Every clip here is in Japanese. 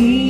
me.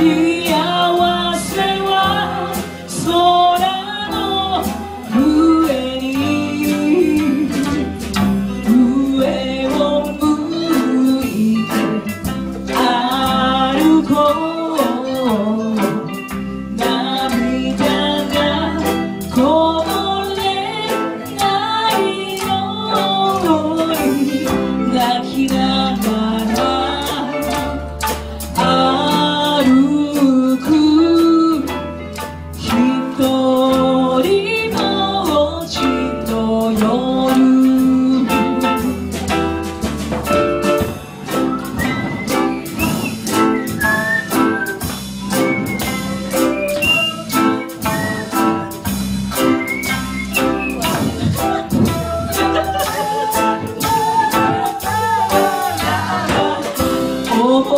you.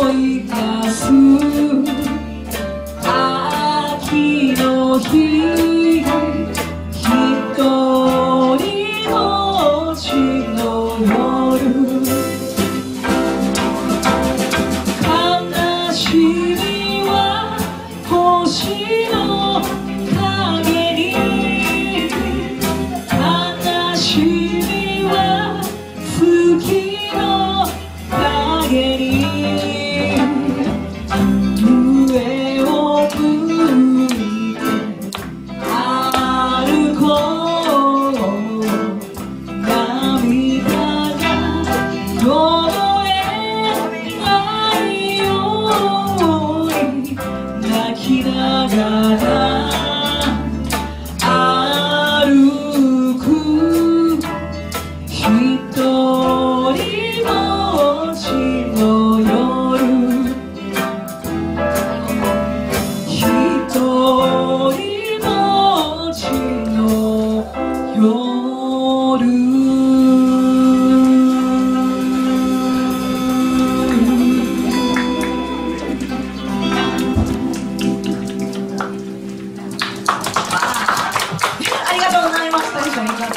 いかす。秋の日一人ぼっちの夜。悲しみは星の影に。悲しみは月のがら歩く人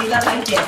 一个姐